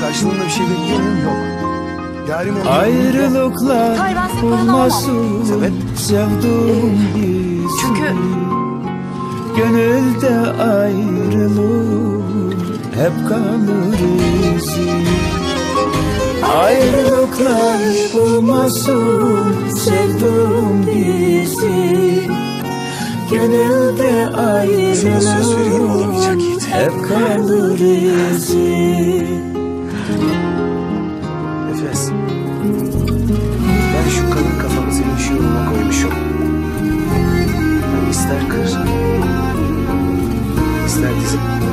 karşılığında bir şey bekliyor muyum? Yok. Yarim. Ayrılıklar Hayır, ben senin paranı olmasın Sebep? Sevduğum biz Çünkü Gönülde ayrılık Hep kalır izi Ayrılıklar olmasın Sevduğum bizi Gönülde ayrılık. Hep kalır izi Music